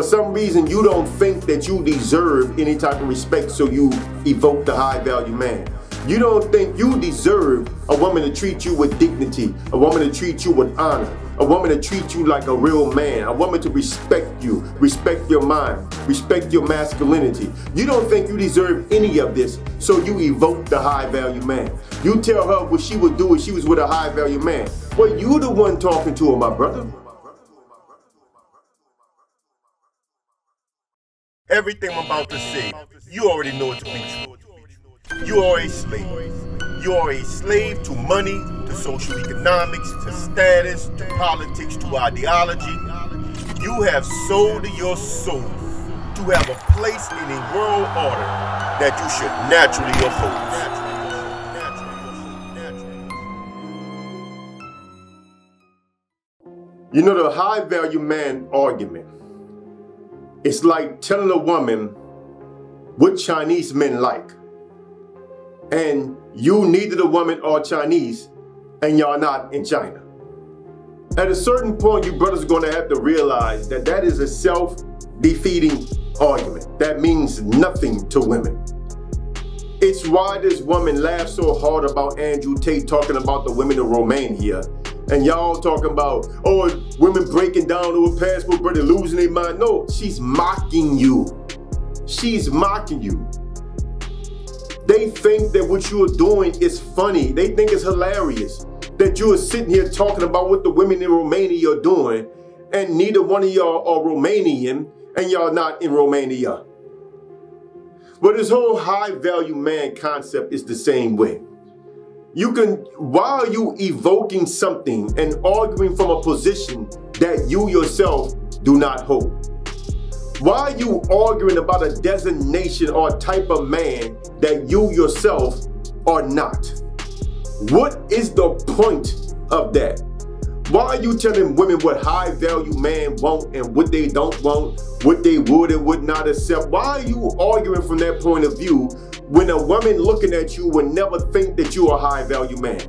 For some reason, you don't think that you deserve any type of respect, so you evoke the high value man. You don't think you deserve a woman to treat you with dignity, a woman to treat you with honor, a woman to treat you like a real man, a woman to respect you, respect your mind, respect your masculinity. You don't think you deserve any of this, so you evoke the high value man. You tell her what she would do if she was with a high value man. Well, you the one talking to her, my brother. Everything I'm about to say, you already know it to be true. You are a slave. You are a slave to money, to social economics, to status, to politics, to ideology. You have sold your soul to have a place in a world order that you should naturally oppose. You know the high value man argument it's like telling a woman what Chinese men like. And you neither the woman or Chinese, and y'all not in China. At a certain point, you brothers are going to have to realize that that is a self-defeating argument. That means nothing to women. It's why this woman laughs so hard about Andrew Tate talking about the women of Romania and y'all talking about, oh, women breaking down to a passport, brother, losing their mind. No, she's mocking you. She's mocking you. They think that what you are doing is funny. They think it's hilarious that you are sitting here talking about what the women in Romania are doing, and neither one of y'all are Romanian, and y'all not in Romania. But this whole high value man concept is the same way. You can, why are you evoking something and arguing from a position that you yourself do not hold? Why are you arguing about a designation or type of man that you yourself are not? What is the point of that? Why are you telling women what high value man want and what they don't want, what they would and would not accept? Why are you arguing from that point of view when a woman looking at you would never think that you're a high value man?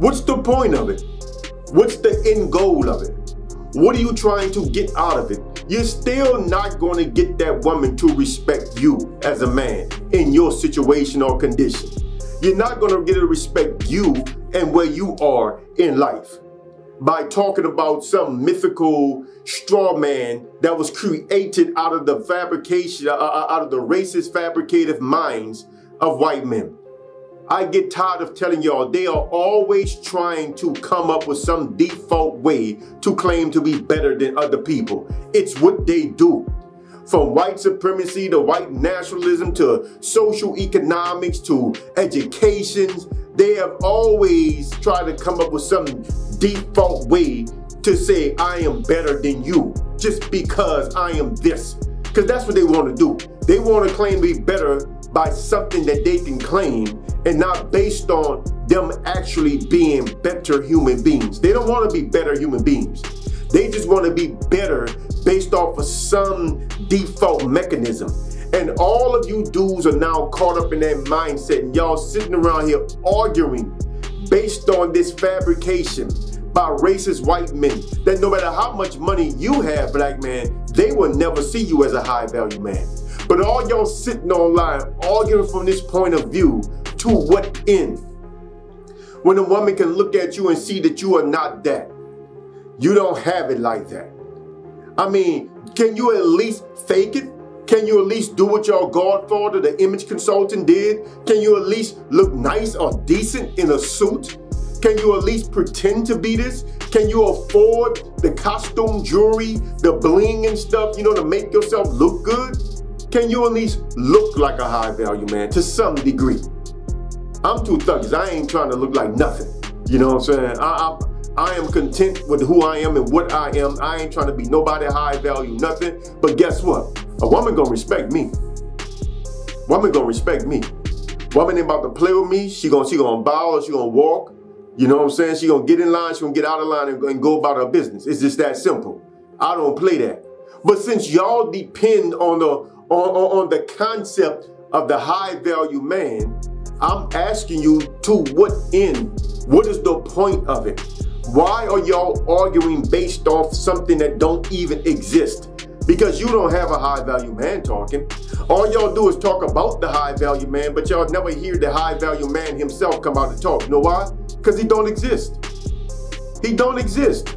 What's the point of it? What's the end goal of it? What are you trying to get out of it? You're still not going to get that woman to respect you as a man in your situation or condition. You're not going to get her to respect you and where you are in life by talking about some mythical straw man that was created out of the fabrication, uh, uh, out of the racist fabricative minds of white men. I get tired of telling y'all they are always trying to come up with some default way to claim to be better than other people. It's what they do. From white supremacy to white nationalism to social economics to education, they have always tried to come up with some default way to say I am better than you just because I am this. Because that's what they want to do. They want to claim to be better by something that they can claim and not based on them actually being better human beings. They don't want to be better human beings. They just want to be better based off of some default mechanism. And all of you dudes are now caught up in that mindset and y'all sitting around here arguing based on this fabrication by racist white men that no matter how much money you have, black man, they will never see you as a high value man. But all y'all sitting online arguing from this point of view to what end? When a woman can look at you and see that you are not that. You don't have it like that. I mean, can you at least fake it? Can you at least do what your godfather, the image consultant, did? Can you at least look nice or decent in a suit? Can you at least pretend to be this? Can you afford the costume, jewelry, the bling and stuff, you know, to make yourself look good? Can you at least look like a high value man to some degree? I'm too thuggish. I ain't trying to look like nothing. You know what I'm saying? I, I, I am content with who I am and what I am. I ain't trying to be nobody high value, nothing. But guess what? A woman gonna respect me. Woman gonna respect me. Woman ain't about to play with me. She gonna she gonna bow or she gonna walk. You know what I'm saying? She gonna get in line, she gonna get out of line and, and go about her business. It's just that simple. I don't play that. But since y'all depend on the on, on, on the concept of the high value man, I'm asking you to what end? What is the point of it? Why are y'all arguing based off something that don't even exist? Because you don't have a high value man talking. All y'all do is talk about the high value man, but y'all never hear the high value man himself come out and talk. You know why? Because he don't exist. He don't exist.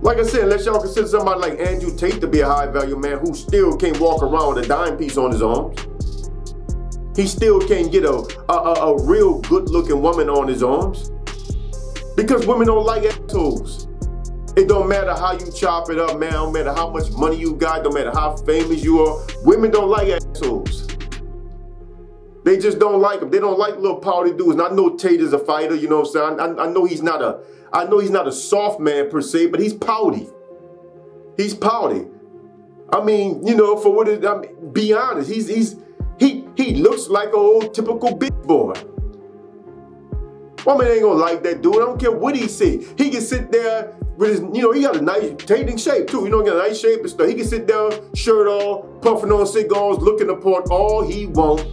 Like I said, unless y'all consider somebody like Andrew Tate to be a high value man who still can't walk around with a dime piece on his arms. He still can't get a, a, a, a real good looking woman on his arms. Because women don't like assholes. It don't matter how you chop it up, man. Don't matter how much money you got. Don't matter how famous you are. Women don't like assholes. They just don't like them. They don't like little pouty dudes. And I know Tate is a fighter, you know what I'm saying? I, I know he's not a I know he's not a soft man per se, but he's pouty. He's pouty. I mean, you know, for what it, I mean, be honest, he's he's he he looks like an old typical big boy. Woman ain't gonna like that dude. I don't care what he say. He can sit there with his, you know, he got a nice tating shape too. You know, he got a nice shape and stuff. He can sit down, shirt off, puffing on cigars, looking the part all he want.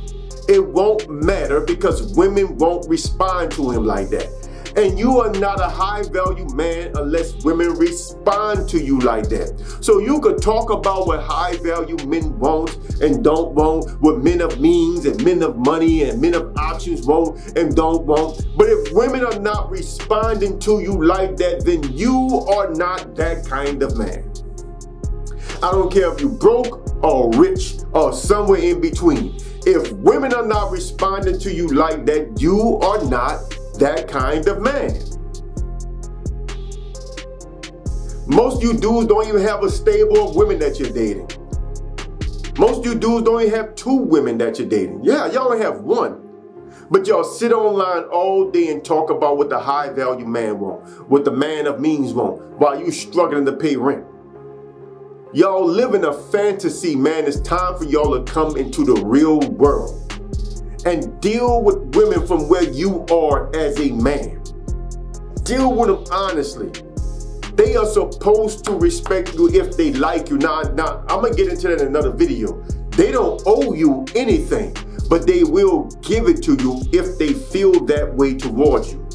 It won't matter because women won't respond to him like that. And you are not a high value man unless women respond to you like that. So you could talk about what high value men want and don't want, what men of means and men of money and men of options want and don't want. But if women are not responding to you like that, then you are not that kind of man. I don't care if you broke or rich or somewhere in between. If women are not responding to you like that, you are not that kind of man. Most you dudes don't even have a stable of women that you're dating. Most you dudes don't even have two women that you're dating. Yeah, y'all only have one. But y'all sit online all day and talk about what the high value man want, what the man of means want, while you struggling to pay rent. Y'all live in a fantasy, man. It's time for y'all to come into the real world and deal with women from where you are as a man. Deal with them honestly. They are supposed to respect you if they like you. Now, now I'm gonna get into that in another video. They don't owe you anything, but they will give it to you if they feel that way towards you.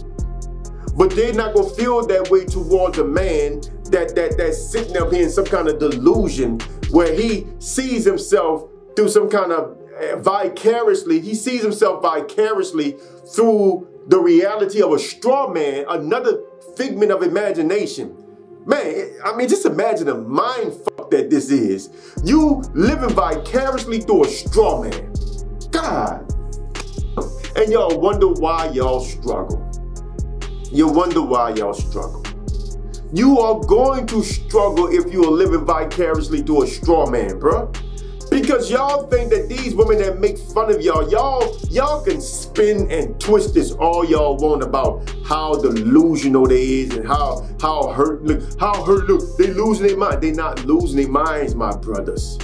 But they're not gonna feel that way towards a man that that that's sitting up here in some kind of delusion where he sees himself through some kind of Eh, vicariously, he sees himself vicariously through the reality of a straw man, another figment of imagination. Man, I mean, just imagine the mind fuck that this is. You living vicariously through a straw man. God. And y'all wonder why y'all struggle. You wonder why y'all struggle. You are going to struggle if you are living vicariously through a straw man, bruh. Because y'all think that these women that make fun of y'all, y'all, y'all can spin and twist this all y'all want about how delusional they is and how how hurt look, how hurt look, they losing their mind. They not losing their minds, my brothers.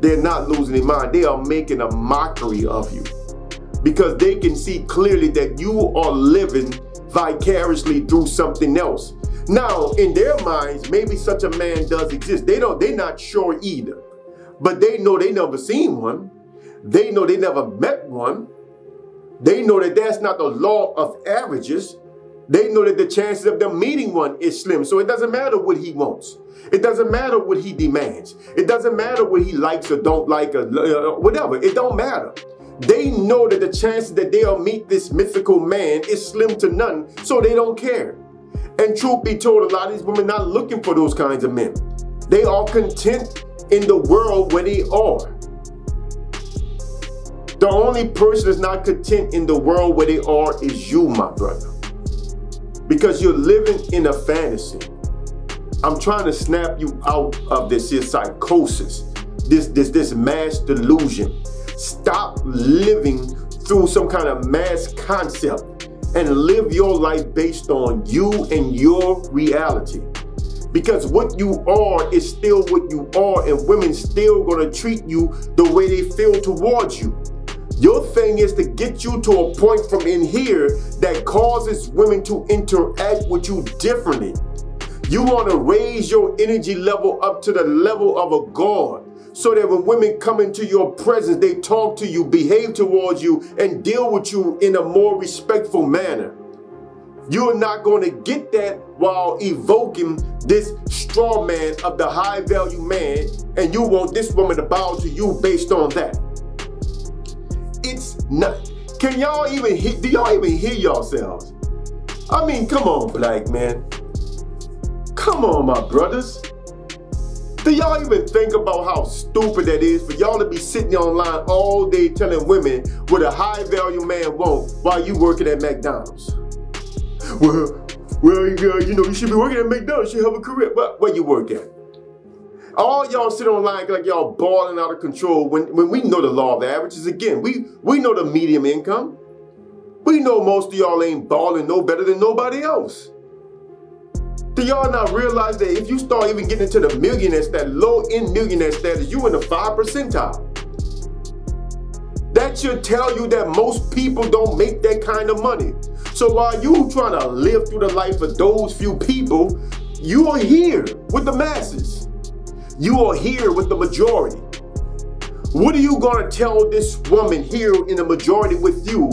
They're not losing their mind. They are making a mockery of you. Because they can see clearly that you are living vicariously through something else. Now, in their minds, maybe such a man does exist. They don't, they're not sure either but they know they never seen one. They know they never met one. They know that that's not the law of averages. They know that the chances of them meeting one is slim. So it doesn't matter what he wants. It doesn't matter what he demands. It doesn't matter what he likes or don't like or uh, whatever. It don't matter. They know that the chances that they'll meet this mythical man is slim to none, so they don't care. And truth be told, a lot of these women not looking for those kinds of men. They are content in the world where they are. The only person that's not content in the world where they are is you, my brother. Because you're living in a fantasy. I'm trying to snap you out of this here psychosis, this, this, this mass delusion. Stop living through some kind of mass concept and live your life based on you and your reality. Because what you are is still what you are, and women still gonna treat you the way they feel towards you. Your thing is to get you to a point from in here that causes women to interact with you differently. You want to raise your energy level up to the level of a god so that when women come into your presence, they talk to you, behave towards you, and deal with you in a more respectful manner. You're not going to get that while evoking this straw man of the high value man, and you want this woman to bow to you based on that. It's not. Can y'all even hear? Do y'all even hear yourselves? I mean, come on, black man. Come on, my brothers. Do y'all even think about how stupid that is for y'all to be sitting online all day telling women what a high value man want while you working at McDonald's? Well, well, you know, you should be working at McDonald's. You have a career. But where you work at? All y'all sit online like y'all balling out of control when, when we know the law of averages. Again, we, we know the medium income. We know most of y'all ain't balling no better than nobody else. Do y'all not realize that if you start even getting into the millionaire status, low-end millionaire status, you in the 5 percentile? That should tell you that most people don't make that kind of money. So while you trying to live through the life of those few people, you are here with the masses. You are here with the majority. What are you going to tell this woman here in the majority with you?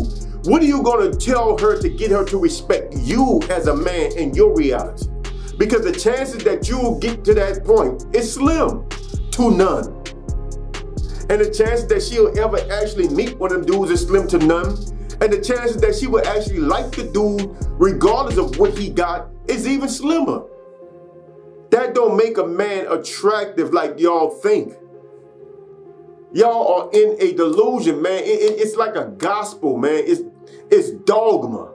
What are you going to tell her to get her to respect you as a man in your reality? Because the chances that you'll get to that point is slim to none. And the chances that she'll ever actually meet one of them dudes is slim to none. And the chances that she will actually like the dude, regardless of what he got, is even slimmer. That don't make a man attractive like y'all think. Y'all are in a delusion, man. It, it, it's like a gospel, man. It's, it's dogma.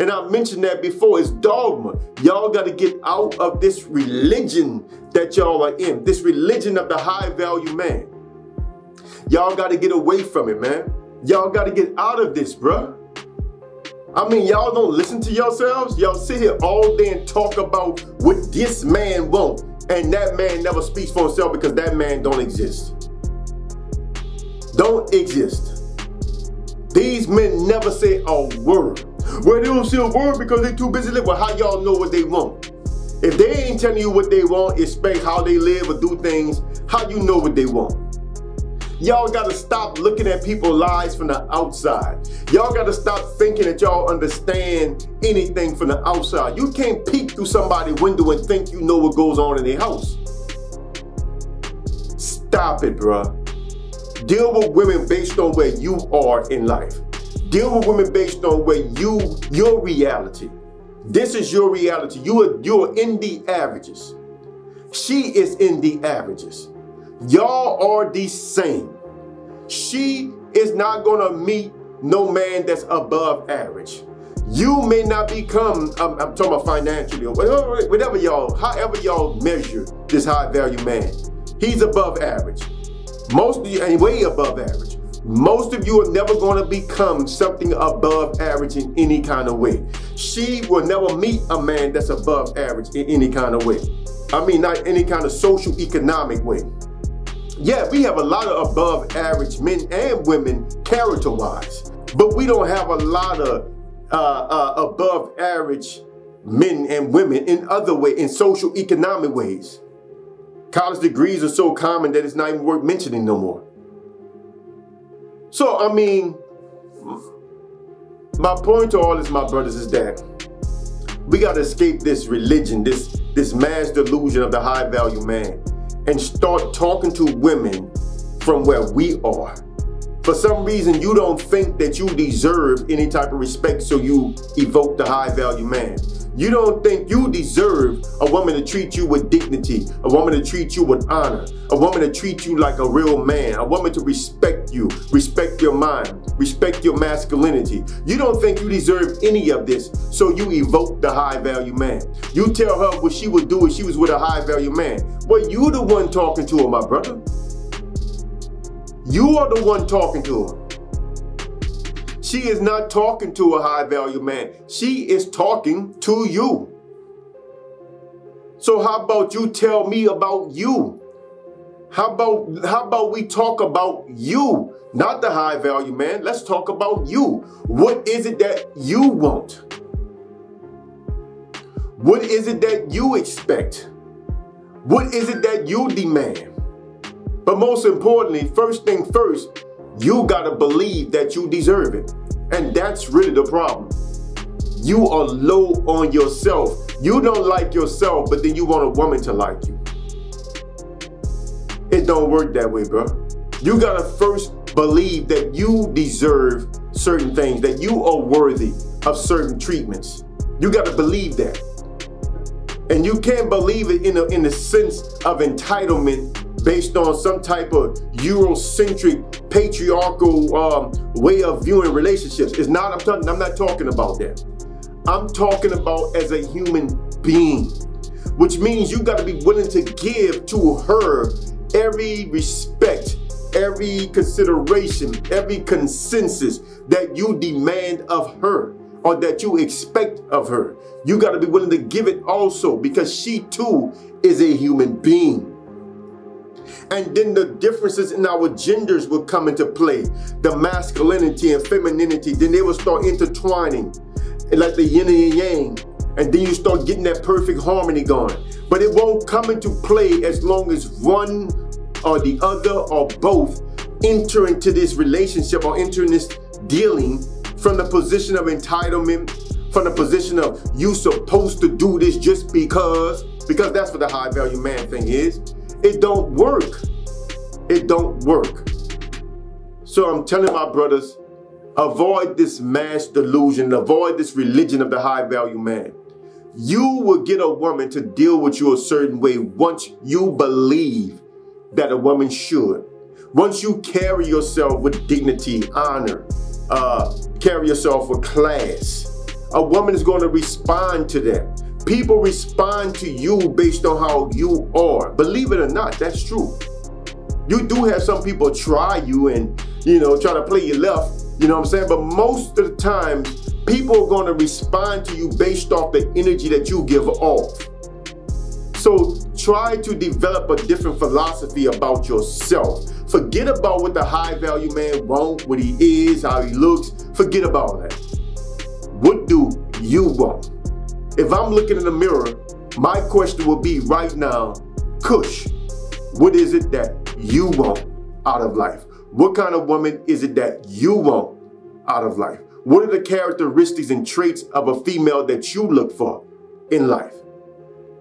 And I mentioned that before, it's dogma. Y'all got to get out of this religion that y'all are in, this religion of the high value man. Y'all got to get away from it, man. Y'all got to get out of this, bruh. I mean, y'all don't listen to yourselves. Y'all sit here all day and talk about what this man wants, and that man never speaks for himself because that man don't exist. Don't exist. These men never say a word. Well, they don't say a word because they too busy living. Well, how y'all know what they want? If they ain't telling you what they want, expect how they live or do things, how you know what they want? Y'all gotta stop looking at people's lives from the outside. Y'all gotta stop thinking that y'all understand anything from the outside. You can't peek through somebody's window and think you know what goes on in their house. Stop it, bruh. Deal with women based on where you are in life. Deal with women based on where you, your reality. This is your reality. You are, you are in the averages. She is in the averages. Y'all are the same. She is not to meet no man that's above average. You may not become, I'm, I'm talking about financially, or whatever, whatever y'all, however y'all measure this high value man. He's above average. Most of you, and way above average. Most of you are never going to become something above average in any kind of way. She will never meet a man that's above average in any kind of way. I mean, not any kind of social economic way. Yeah, we have a lot of above average men and women character wise, but we don't have a lot of uh, uh, above average men and women in other way, in social economic ways. College degrees are so common that it's not even worth mentioning no more. So, I mean, my point to all this, my brothers, is that we got to escape this religion, this, this mass delusion of the high value man, and start talking to women from where we are. For some reason, you don't think that you deserve any type of respect, so you evoke the high value man. You don't think you deserve a woman to treat you with dignity, a woman to treat you with honor, a woman to treat you like a real man, a woman to respect you, respect your mind, respect your masculinity. You don't think you deserve any of this, so you evoke the high value man. You tell her what she would do if she was with a high value man. Well, you the one talking to her, my brother. You are the one talking to her. She is not talking to a high value man. She is talking to you. So how about you tell me about you? How about how about we talk about you, not the high value man. Let's talk about you. What is it that you want? What is it that you expect? What is it that you demand? But most importantly, first thing first, you got to believe that you deserve it. And that's really the problem. you are low on yourself. You don't like yourself, but then you want a woman to like you. It don't work that way, bro. You gotta first believe that you deserve certain things, that you are worthy of certain treatments. You gotta believe that. And you can't believe it in a, in the sense of entitlement based on some type of Eurocentric, patriarchal um, way of viewing relationships. It's not, I'm, talking, I'm not talking about that. I'm talking about as a human being, which means you got to be willing to give to her every respect, every consideration, every consensus that you demand of her or that you expect of her. You got to be willing to give it also because she too is a human being. And then the differences in our genders will come into play. The masculinity and femininity, then they will start intertwining like the yin and yang. And then you start getting that perfect harmony going. But it won't come into play as long as one or the other or both enter into this relationship or enter this dealing from the position of entitlement, from the position of you supposed to do this just because, because that's what the high value man thing is. It don't work. It don't work. So I'm telling my brothers, avoid this mass delusion, avoid this religion of the high value man. You will get a woman to deal with you a certain way once you believe that a woman should. Once you carry yourself with dignity, honor, uh, carry yourself with class. A woman is going to respond to that. People respond to you based on how you are. Believe it or not, that's true. You do have some people try you and, you know, try to play you left, you know what I'm saying? But most of the time, people are going to respond to you based off the energy that you give off. So try to develop a different philosophy about yourself. Forget about what the high value man wants, what he is, how he looks. Forget about that. What do you want? If I'm looking in the mirror, my question will be right now, Kush, what is it that you want out of life? What kind of woman is it that you want out of life? What are the characteristics and traits of a female that you look for in life?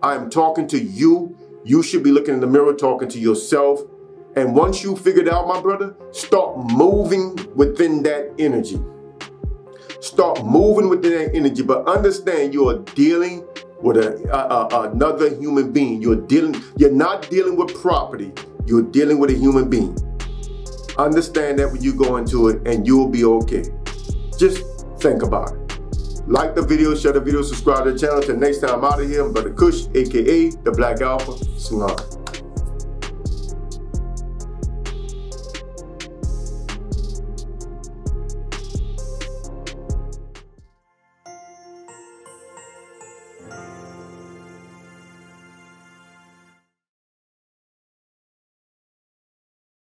I am talking to you. You should be looking in the mirror, talking to yourself. And once you figured out, my brother, start moving within that energy. Start moving within that energy, but understand you are dealing with a, another human being. You're dealing. You're not dealing with property. You're dealing with a human being. Understand that when you go into it, and you'll be okay. Just think about it. Like the video, share the video, subscribe to the channel. Till next time, I'm out of here. I'm Brother Kush, aka the Black Alpha. Salaam.